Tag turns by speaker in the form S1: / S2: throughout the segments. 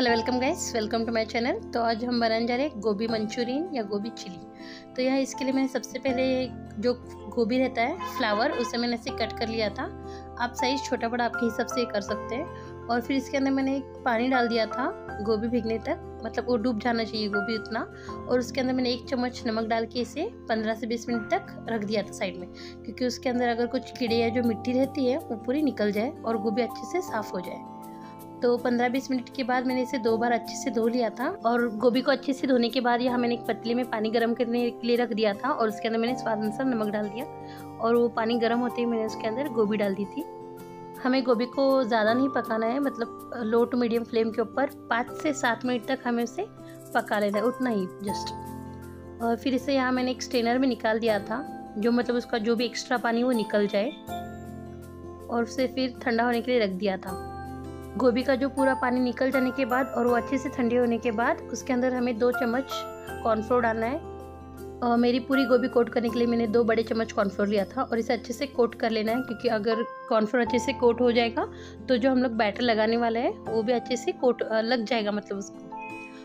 S1: Hello welcome guys welcome to my channel तो आज हम बनाने जा रहे हैं गोभी मंचूरियन या गोभी चिली। तो यह इसके लिए मैंने सबसे पहले जो गोभी रहता है फ्लावर उसे मैंने ऐसे कट कर लिया था। आप साइज़ छोटा बड़ा आपके हिसाब से कर सकते हैं। और फिर इसके अंदर मैंने एक पानी डाल दिया था गोभी भीगने तक। मतलब वो डूब जाना चाहिए गोभी उतना। और उसके अंदर मैंने एक चम्मच नमक डाल के इसे पंद्रह से बीस मिनट तक रख दिया था साइड में। क्योंकि उसके अंदर अगर कुछ कीड़े या जो मिट्टी रहती है, वो पूरी निकल जाए और गोभी अच्छे से साफ़ हो जाए। तो 15-20 मिनट के बाद मैंने इसे दो बार अच्छे से धो लिया था और गोभी को अच्छे से धोने के बाद यहाँ मैंने एक पतले में पानी गर्म करने के लिए रख दिया था और उसके अंदर मैंने स्वाद अनुसार नमक डाल दिया और वो पानी गर्म होते ही मैंने उसके अंदर गोभी डाल दी थी। हमें गोभी को ज़्यादा नहीं पकाना है मतलब लो टू मीडियम फ्लेम के ऊपर पाँच से सात मिनट तक हमें उसे पका लेना है, उतना ही जस्ट। और फिर इसे यहाँ मैंने एक स्टेनर में निकाल दिया था, जो मतलब उसका जो भी एक्स्ट्रा पानी वो निकल जाए। और उसे फिर ठंडा होने के लिए रख दिया था। गोभी का जो पूरा पानी निकल जाने के बाद और वो अच्छे से ठंडे होने के बाद, उसके अंदर हमें दो चम्मच कॉर्नफ्लोर डालना है। और मेरी पूरी गोभी कोट करने के लिए मैंने दो बड़े चम्मच कॉर्नफ्लोर लिया था और इसे अच्छे से कोट कर लेना है, क्योंकि अगर कॉर्नफ्लोर अच्छे से कोट हो जाएगा तो जो हम लोग बैटर लगाने वाला है, वो भी अच्छे से कोट लग जाएगा मतलब उसको।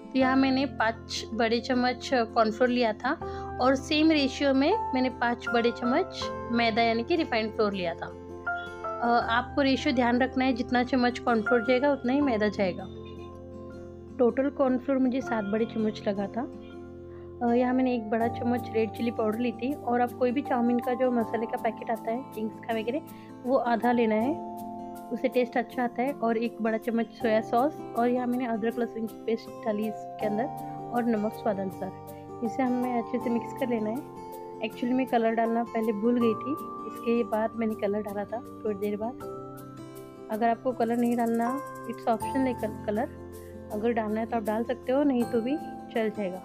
S1: तो यहाँ मैंने पाँच बड़े चम्मच कॉर्नफ्लोर लिया था और सेम रेशियो में मैंने पाँच बड़े चम्मच मैदा यानी कि रिफाइंड फ्लोर लिया था। आपको रेशियो ध्यान रखना है, जितना चम्मच कॉर्नफ्लोर जाएगा, उतना ही मैदा जाएगा। टोटल कॉर्नफ्लोर मुझे सात बड़े चम्मच लगा था। यहाँ मैंने एक बड़ा चम्मच रेड चिली पाउडर ली थी, और आप कोई भी चाउमीन का जो मसाले का पैकेट आता है चिंग्स का वगैरह, वो आधा लेना है। उसे टेस्ट अच्छा आता है, और एक बड़ा चम्मच सोया सॉस और यहाँ मैंने अदरक, लहसुन की पेस्ट डाली इसके अंदर, और नमक स्वाद अनुसार। इसे हमें अच्छे से मिक्स कर लेना है। एक्चुअली मैं कलर डालना पहले भूल गई थी। इसके बाद मैंने कलर डाला था थोड़ी देर बाद। अगर आपको कलर नहीं डालना इट्स ऑप्शन है कलर अगर डालना है तो आप डाल सकते हो, नहीं तो भी चल जाएगा।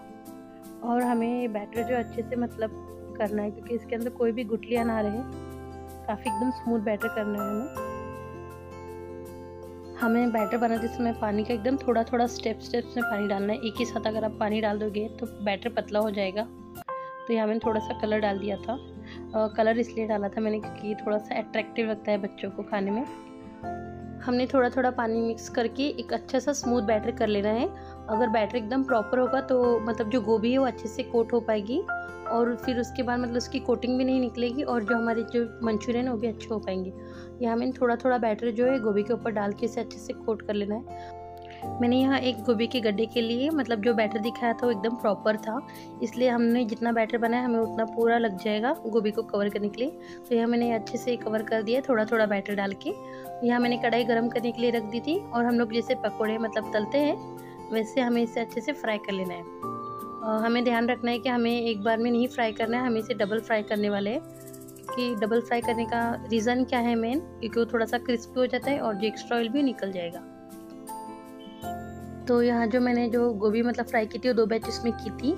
S1: और हमें बैटर जो अच्छे से मतलब करना है, क्योंकि इसके अंदर कोई भी गुटलियाँ ना रहे। काफ़ी एकदम स्मूथ बैटर करना है हमें। हमें बैटर बनाते समय पानी का एकदम थोड़ा थोड़ा स्टेप स्टेप में पानी डालना है। एक ही साथ अगर आप पानी डाल दोगे तो बैटर पतला हो जाएगा। तो यहाँ मैंने थोड़ा सा कलर डाल दिया था। आ, कलर इसलिए डाला था मैंने क्योंकि थोड़ा सा अट्रैक्टिव लगता है बच्चों को खाने में। हमने थोड़ा थोड़ा पानी मिक्स करके एक अच्छा सा स्मूथ बैटर कर लेना है। अगर बैटर एकदम प्रॉपर होगा तो मतलब जो गोभी है वो अच्छे से कोट हो पाएगी और फिर उसके बाद मतलब उसकी कोटिंग भी नहीं निकलेगी और जो हमारे जो मंचूरियन है वो भी अच्छे हो पाएँगे। यहाँ मैंने थोड़ा थोड़ा बैटर जो है गोभी के ऊपर डाल के इसे अच्छे से कोट कर लेना है। मैंने यहाँ एक गोभी के गड्ढे के लिए मतलब जो बैटर दिखाया था वो एकदम प्रॉपर था। इसलिए हमने जितना बैटर बनाया, हमें उतना पूरा लग जाएगा गोभी को कवर करने के लिए। तो यहाँ मैंने अच्छे से कवर कर दिया थोड़ा थोड़ा बैटर डाल के। यहाँ मैंने कढ़ाई गर्म करने के लिए रख दी थी और हम लोग जैसे पकौड़े मतलब तलते हैं, वैसे हमें इसे अच्छे से फ्राई कर लेना है। हमें ध्यान रखना है कि हमें एक बार में नहीं फ्राई करना है, हमें इसे डबल फ्राई करने वाले हैं। कि डबल फ्राई करने का रीज़न क्या है मेन क्योंकि वो थोड़ा सा क्रिस्पी हो जाता है और जो एक्स्ट्रा ऑयल भी निकल जाएगा। तो यहाँ जो मैंने जो गोभी मतलब फ्राई की थी, वो दो बैच इसमें की थी।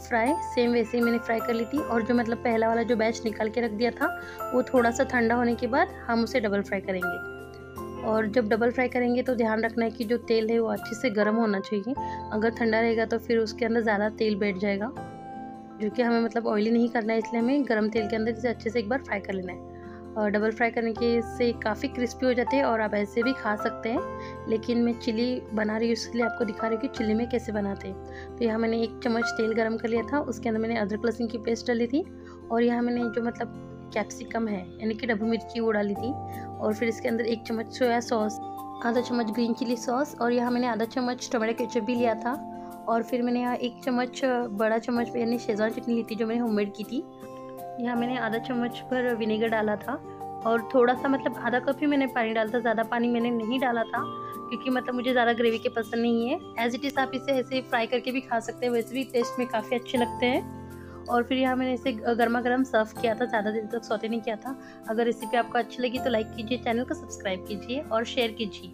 S1: फ्राई सेम वैसे ही मैंने फ्राई कर ली थी। और जो मतलब पहला वाला जो बैच निकाल के रख दिया था, वो थोड़ा सा ठंडा होने के बाद हम उसे डबल फ्राई करेंगे। और जब डबल फ्राई करेंगे तो ध्यान रखना है कि जो तेल है, वो अच्छे से गर्म होना चाहिए। अगर ठंडा रहेगा तो फिर उसके अंदर ज़्यादा तेल बैठ जाएगा, जो कि हमें मतलब ऑयली नहीं करना है, इसलिए हमें गर्म तेल के अंदर इसे अच्छे से एक बार फ्राई कर लेना है। डबल फ्राई करने के से काफ़ी क्रिस्पी हो जाते हैं और आप ऐसे भी खा सकते हैं। लेकिन मैं चिली बना रही हूँ, इसलिए आपको दिखा रही हूँ कि चिली में कैसे बनाते हैं। तो यहाँ मैंने एक चम्मच तेल गरम कर लिया था, उसके अंदर मैंने अदरक लहसुन की पेस्ट डाली थी और यहाँ मैंने जो मतलब कैप्सिकम है, यानी कि डब्बू मिर्ची वो डाली थी और फिर इसके अंदर एक चम्मच सोया सॉस, आधा चम्मच ग्रीन चिली सॉस और यहाँ मैंने आधा चम्मच टमाटो केचप भी लिया था। और फिर मैंने यहाँ एक चम्मच बड़ा चम्मच, यानी शेजवान चटनी ली थी जो मैंने होममेड की थी। यहाँ मैंने आधा चम्मच पर विनेगर डाला था और थोड़ा सा मतलब आधा कप ही मैंने पानी डाला था, ज़्यादा पानी मैंने नहीं डाला था क्योंकि मतलब मुझे ज़्यादा ग्रेवी के पसंद नहीं है। एज इट इज़ आप इसे ऐसे फ्राई करके भी खा सकते हैं, वैसे भी टेस्ट में काफ़ी अच्छे लगते हैं। और फिर यहाँ मैंने इसे गर्मा गर्म सर्व किया था, ज़्यादा देर तक सौते नहीं किया था। अगर रेसिपी आपको अच्छी लगी तो लाइक कीजिए चैनल को सब्सक्राइब कीजिए और शेयर कीजिए।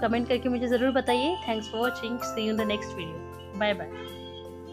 S1: कमेंट करके मुझे ज़रूर बताइए। Thanks for watching see you the next video bye bye